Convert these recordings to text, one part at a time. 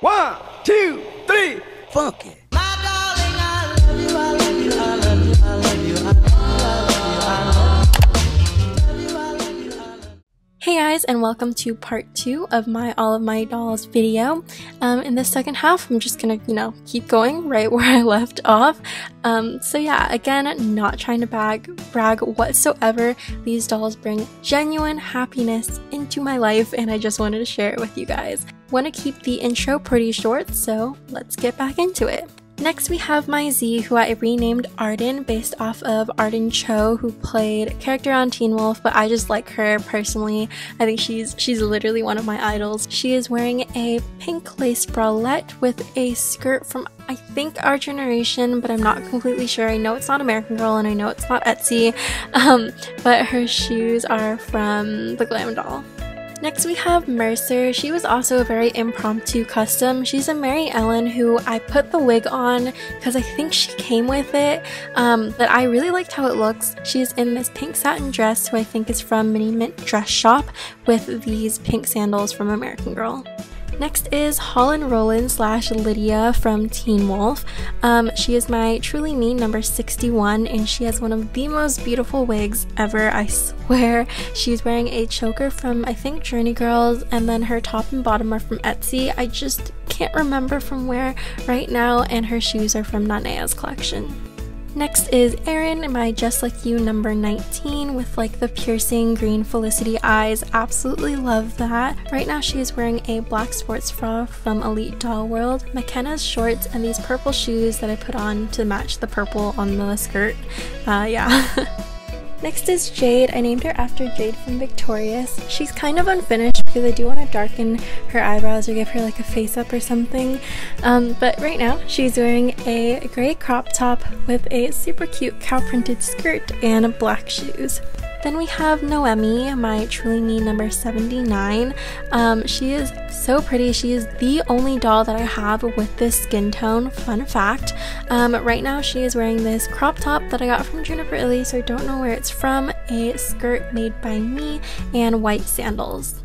One, two, three, funk Hey guys, and welcome to part two of my All of My Dolls video. Um, in the second half, I'm just gonna, you know, keep going right where I left off. Um, so yeah, again, not trying to bag, brag whatsoever. These dolls bring genuine happiness into my life, and I just wanted to share it with you guys. Want to keep the intro pretty short, so let's get back into it. Next, we have my Z, who I renamed Arden based off of Arden Cho, who played a character on Teen Wolf, but I just like her personally. I think she's she's literally one of my idols. She is wearing a pink lace bralette with a skirt from I think our generation, but I'm not completely sure. I know it's not American Girl and I know it's not Etsy, um, but her shoes are from the Glam Doll. Next we have Mercer. She was also a very impromptu custom. She's a Mary Ellen who I put the wig on because I think she came with it, um, but I really liked how it looks. She's in this pink satin dress who I think is from Mini Mint Dress Shop with these pink sandals from American Girl. Next is Holland Roden slash Lydia from Teen Wolf. Um, she is my Truly Me number 61 and she has one of the most beautiful wigs ever, I swear. She's wearing a choker from I think Journey Girls and then her top and bottom are from Etsy. I just can't remember from where right now and her shoes are from Nanea's collection. Next is Erin, my Just Like You number 19 with like the piercing green Felicity eyes. Absolutely love that. Right now she is wearing a black sports bra from Elite Doll World, McKenna's shorts, and these purple shoes that I put on to match the purple on the skirt. Uh, yeah. Next is Jade. I named her after Jade from Victorious. She's kind of unfinished because I do want to darken her eyebrows or give her like a face up or something. Um, but right now she's wearing a gray crop top with a super cute cow printed skirt and black shoes. Then we have Noemi, my Truly Me number 79. Um, she is so pretty. She is the only doll that I have with this skin tone. Fun fact. Um, right now she is wearing this crop top that I got from Juniper so I don't know where it's from. A skirt made by me and white sandals.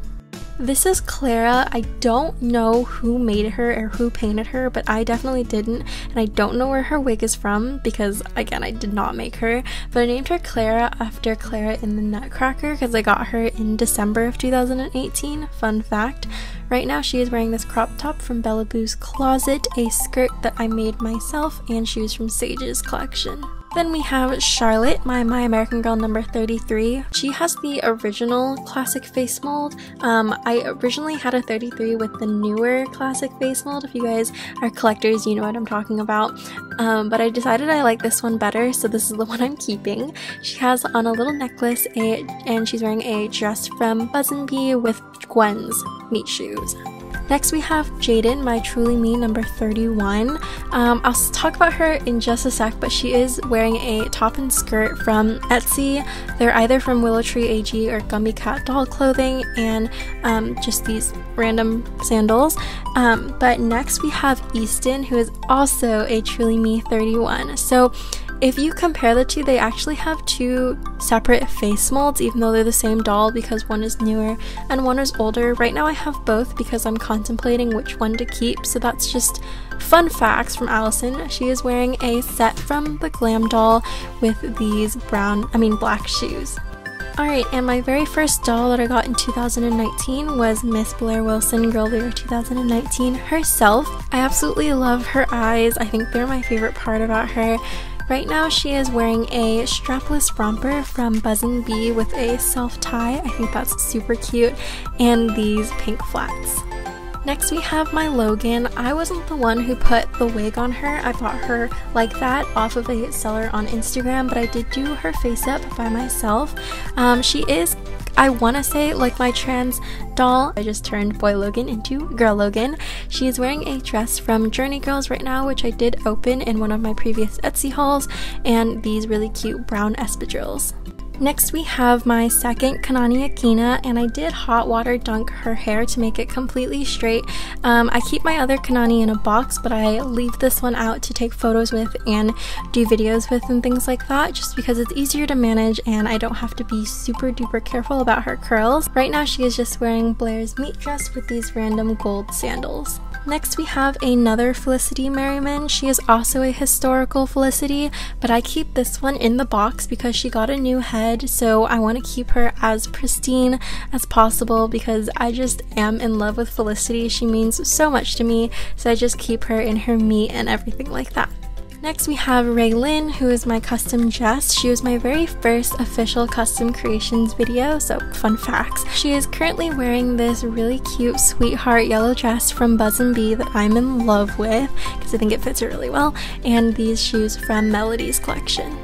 This is Clara. I don't know who made her or who painted her, but I definitely didn't. And I don't know where her wig is from because, again, I did not make her. But I named her Clara after Clara in the Nutcracker because I got her in December of 2018. Fun fact. Right now, she is wearing this crop top from Bella Boo's Closet, a skirt that I made myself, and shoes from Sage's collection. Then we have Charlotte, my My American Girl number 33. She has the original classic face mold. Um, I originally had a 33 with the newer classic face mold. If you guys are collectors, you know what I'm talking about. Um, but I decided I like this one better, so this is the one I'm keeping. She has on a little necklace, a, and she's wearing a dress from Buzz and Bee with Gwen's meet shoes. Next, we have Jaden, my Truly Me number 31. Um, I'll talk about her in just a sec, but she is wearing a top and skirt from Etsy. They're either from Willow Tree AG or Gumby Cat Doll Clothing, and um, just these random sandals. Um, but next, we have Easton, who is also a Truly Me 31. So if you compare the two, they actually have two separate face molds, even though they're the same doll because one is newer and one is older. Right now I have both because I'm contemplating which one to keep, so that's just fun facts from Allison. She is wearing a set from the Glam Doll with these brown, I mean black shoes. Alright, and my very first doll that I got in 2019 was Miss Blair Wilson Girl Year 2019 herself. I absolutely love her eyes. I think they're my favorite part about her. Right now she is wearing a strapless romper from Buzz and Bee with a self tie. I think that's super cute. And these pink flats. Next we have my Logan. I wasn't the one who put the wig on her. I bought her like that off of a seller on Instagram, but I did do her face up by myself. Um, she is I want to say like my trans doll. I just turned boy Logan into girl Logan. She is wearing a dress from Journey Girls right now, which I did open in one of my previous Etsy hauls, and these really cute brown espadrilles. Next we have my second Kanani Akina and I did hot water dunk her hair to make it completely straight. Um, I keep my other Kanani in a box but I leave this one out to take photos with and do videos with and things like that just because it's easier to manage and I don't have to be super duper careful about her curls. Right now she is just wearing Blair's meet dress with these random gold sandals. Next, we have another Felicity Merriman. She is also a historical Felicity, but I keep this one in the box because she got a new head, so I want to keep her as pristine as possible because I just am in love with Felicity. She means so much to me, so I just keep her in her meet and everything like that. Next we have Raylin, who is my custom Jess. She was my very first official custom creations video, so fun facts. She is currently wearing this really cute sweetheart yellow dress from Buzz and Bee that I'm in love with because I think it fits her really well, and these shoes from Melody's collection.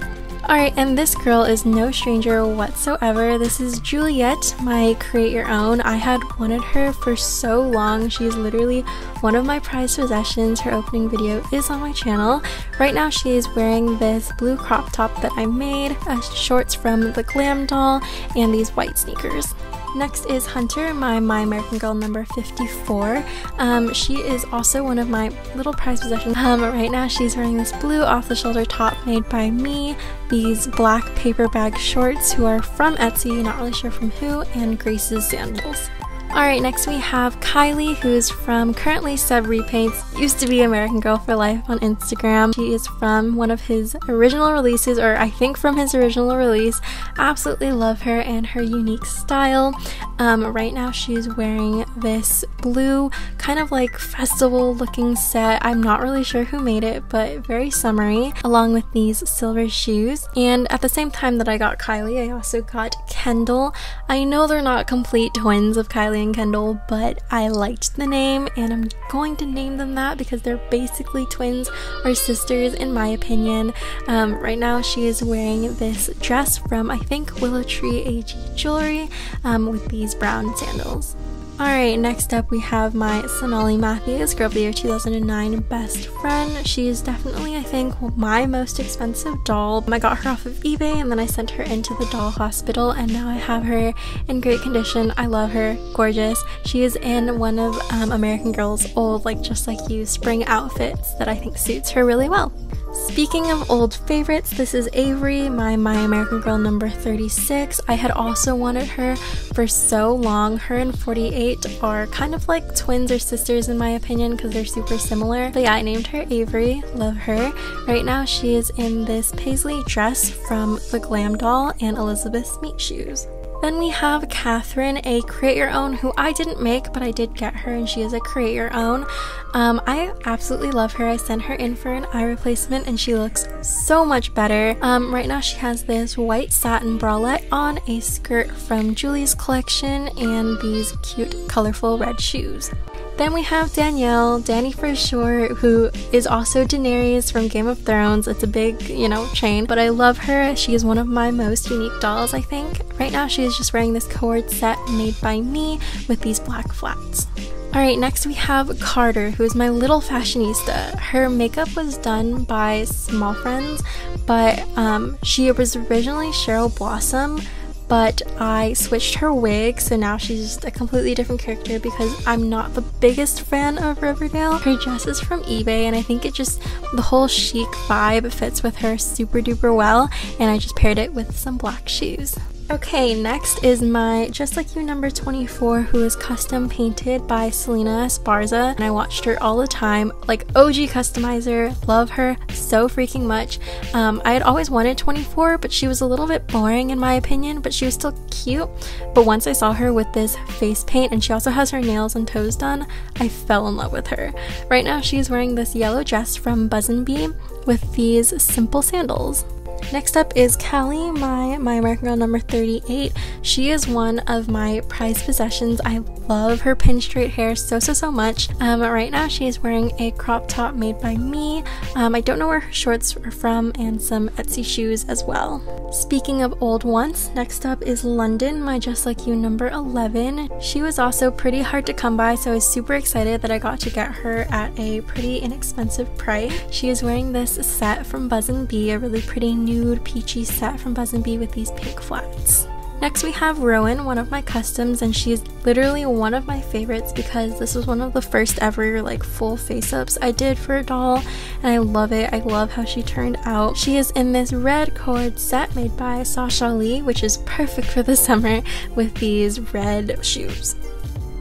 Alright, and this girl is no stranger whatsoever. This is Juliet, my create your own. I had wanted her for so long. She's literally one of my prized possessions. Her opening video is on my channel. Right now she is wearing this blue crop top that I made, uh, shorts from the Glam Doll, and these white sneakers. Next is Hunter, my My American Girl number 54. Um, she is also one of my little prized possessions. Um, right now she's wearing this blue off-the-shoulder top made by me, these black paper bag shorts who are from Etsy, not really sure from who, and Grace's sandals. Alright, next we have Kylie, who's from currently Seb Repaints, used to be American Girl for Life on Instagram. She is from one of his original releases, or I think from his original release. Absolutely love her and her unique style. Um, right now she's wearing this blue, kind of like festival looking set. I'm not really sure who made it, but very summery, along with these silver shoes. And at the same time that I got Kylie, I also got Kendall. I know they're not complete twins of Kylie Kendall, but I liked the name and I'm going to name them that because they're basically twins or sisters in my opinion. Um, right now she is wearing this dress from I think Willow Tree AG Jewelry um, with these brown sandals. Alright, next up we have my Sonali Matthews, Girl of the Year 2009 best friend. She is definitely, I think, my most expensive doll. I got her off of eBay and then I sent her into the doll hospital and now I have her in great condition. I love her, gorgeous. She is in one of um, American Girl's old, like just like you, spring outfits that I think suits her really well. Speaking of old favorites, this is Avery, my My American Girl number 36. I had also wanted her for so long. Her and 48 are kind of like twins or sisters in my opinion because they're super similar. But yeah, I named her Avery. Love her. Right now she is in this paisley dress from the Glam Doll and Elizabeth's meet shoes. Then we have Catherine, a create your own who I didn't make, but I did get her, and she is a create your own. Um, I absolutely love her. I sent her in for an eye replacement, and she looks so much better. Um, right now, she has this white satin bralette on, a skirt from Julie's collection, and these cute, colorful red shoes. Then we have Danielle, Danny for short, who is also Daenerys from Game of Thrones. It's a big, you know, chain, but I love her. She is one of my most unique dolls, I think. Right now, she is just wearing this cord set made by me with these black flats. Alright, next we have Carter, who is my little fashionista. Her makeup was done by Small Friends, but um, she was originally Cheryl Blossom, but I switched her wig, so now she's just a completely different character because I'm not the biggest fan of Riverdale. Her dress is from eBay, and I think it just, the whole chic vibe fits with her super duper well, and I just paired it with some black shoes. Okay, next is my Just Like You number 24, who is custom painted by Selena Esparza, and I watched her all the time. Like, OG customizer, love her so freaking much. Um, I had always wanted 24, but she was a little bit boring in my opinion, but she was still cute. But once I saw her with this face paint, and she also has her nails and toes done, I fell in love with her. Right now, she's wearing this yellow dress from Buzz Bee with these simple sandals. Next up is Callie, my My American Girl number 38. She is one of my prized possessions. I love her pin straight hair so, so, so much. Um, right now she is wearing a crop top made by me. Um, I don't know where her shorts are from and some Etsy shoes as well. Speaking of old ones, next up is London, my Just Like You number 11. She was also pretty hard to come by, so I was super excited that I got to get her at a pretty inexpensive price. She is wearing this set from Buzz & Bee, a really pretty nude peachy set from Buzz & Bee with these pink flats. Next we have Rowan, one of my customs, and she's literally one of my favorites because this was one of the first ever like full face-ups I did for a doll, and I love it. I love how she turned out. She is in this red cord set made by Sasha Lee, which is perfect for the summer with these red shoes.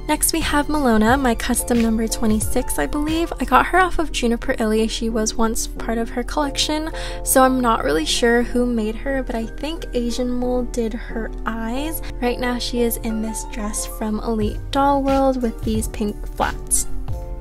Next we have Malona, my custom number 26 I believe. I got her off of Juniper Illy, she was once part of her collection, so I'm not really sure who made her, but I think Asian Mold did her eyes. Right now she is in this dress from Elite Doll World with these pink flats.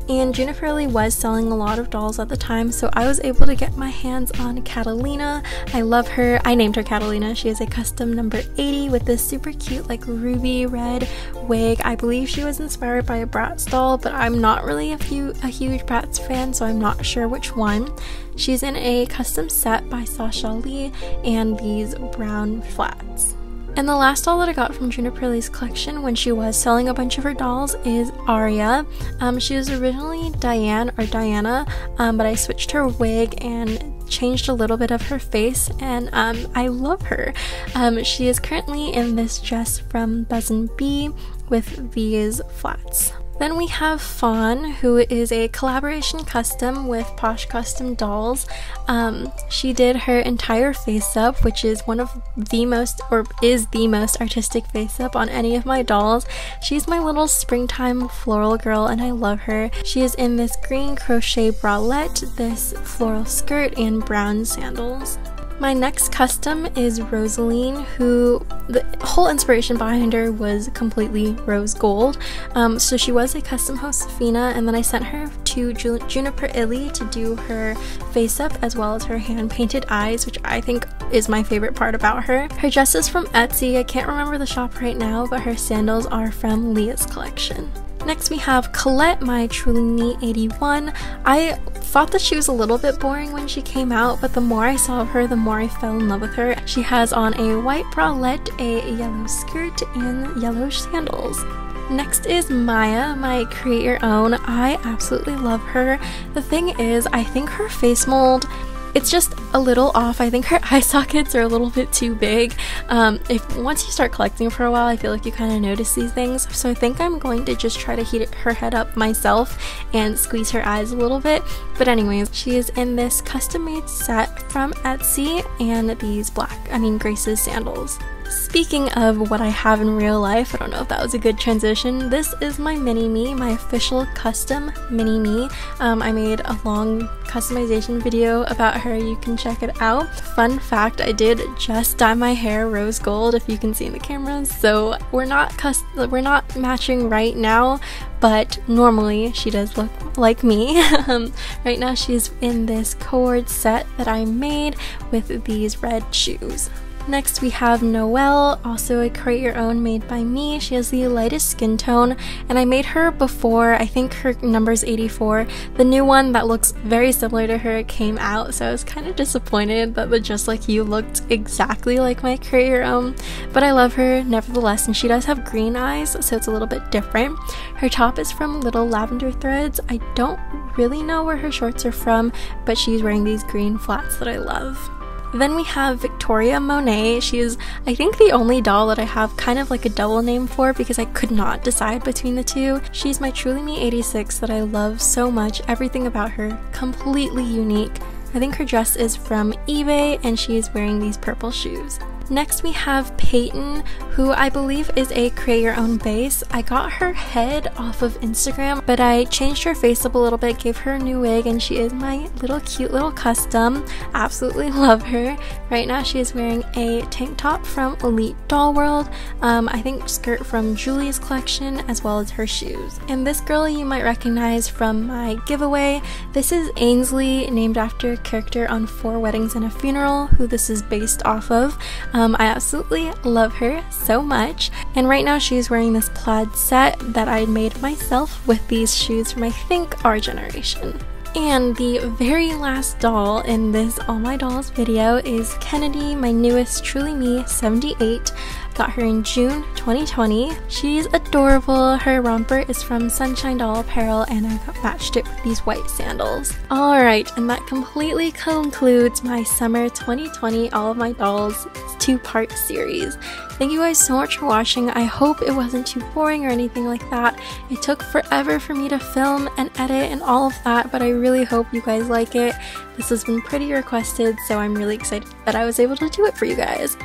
And Juniper Illy was selling a lot of dolls at the time, so I was able to get my hands on Catalina. I love her. I named her Catalina. She is a custom number 80 with this super cute, like ruby red wig. I believe she was inspired by a Bratz doll, but I'm not really a, few, a huge Bratz fan, so I'm not sure which one. She's in a custom set by Sasha Lee and these brown flats. And the last doll that I got from Juniper Illy's collection when she was selling a bunch of her dolls is Aria. Um, she was originally Diane or Diana, um, but I switched her wig and changed a little bit of her face, and um, I love her. Um, she is currently in this dress from Buzz and Bee with these flats. Then we have Fawn, who is a collaboration custom with Posh Custom Dolls. Um, she did her entire face up, which is one of the most, or is the most artistic face up on any of my dolls. She's my little springtime floral girl, and I love her. She is in this green crochet bralette, this floral skirt, and brown sandals. My next custom is Rosaline, who the whole inspiration behind her was completely rose gold. Um, so she was a custom Josefina, and then I sent her to Ju Juniper Illy to do her face up as well as her hand painted eyes, which I think is my favorite part about her. Her dress is from Etsy, I can't remember the shop right now, but her sandals are from Leah's collection. Next we have Colette, my Truly Me 81. I thought that she was a little bit boring when she came out, but the more I saw of her, the more I fell in love with her. She has on a white bralette, a yellow skirt, and yellow sandals. Next is Maya, my create your own. I absolutely love her. The thing is, I think her face mold it's just a little off. I think her eye sockets are a little bit too big. Um, if once you start collecting for a while, I feel like you kind of notice these things. So I think I'm going to just try to heat her head up myself and squeeze her eyes a little bit. But anyways, she is in this custom made set from Etsy and these black, I mean Grace's sandals. Speaking of what I have in real life, I don't know if that was a good transition. This is my mini me, my official custom mini me. Um, I made a long customization video about her. You can check it out. Fun fact, I did just dye my hair rose gold, if you can see in the camera. So we're not we're not matching right now, but normally she does look like me. Um, right now she's in this cord set that I made with these red shoes. Next we have Noelle, also a create your own made by me. She has the lightest skin tone and I made her before, I think her number is 84. The new one that looks very similar to her came out so I was kind of disappointed that the Just Like You looked exactly like my create your own. But I love her nevertheless and she does have green eyes so it's a little bit different. Her top is from Little Lavender Threads. I don't really know where her shorts are from but she's wearing these green flats that I love. Then we have Victoria Monet. She is, I think, the only doll that I have kind of like a double name for because I could not decide between the two. She's my Truly Me 86 that I love so much. Everything about her completely unique. I think her dress is from eBay and she is wearing these purple shoes. Next we have Peyton, who I believe is a create your own base. I got her head off of Instagram, but I changed her face up a little bit, gave her a new wig, and she is my little cute little custom. Absolutely love her. Right now she is wearing a tank top from Elite Doll World, um, I think skirt from Julie's collection, as well as her shoes. And this girl you might recognize from my giveaway. This is Ainsley, named after a character on Four Weddings and a Funeral, who this is based off of. Um, I absolutely love her so much. And right now she's wearing this plaid set that I made myself with these shoes from I think our generation. And the very last doll in this All My Dolls video is Kennedy, my newest Truly Me 78. Got her in June 2020. She's adorable. Her romper is from Sunshine Doll Apparel and I matched it with these white sandals. Alright, and that completely concludes my summer 2020 All of My Dolls two-part series. Thank you guys so much for watching. I hope it wasn't too boring or anything like that. It took forever for me to film and edit and all of that, but I really hope you guys like it. This has been pretty requested, so I'm really excited that I was able to do it for you guys.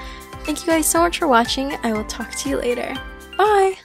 Thank you guys so much for watching. I will talk to you later. Bye!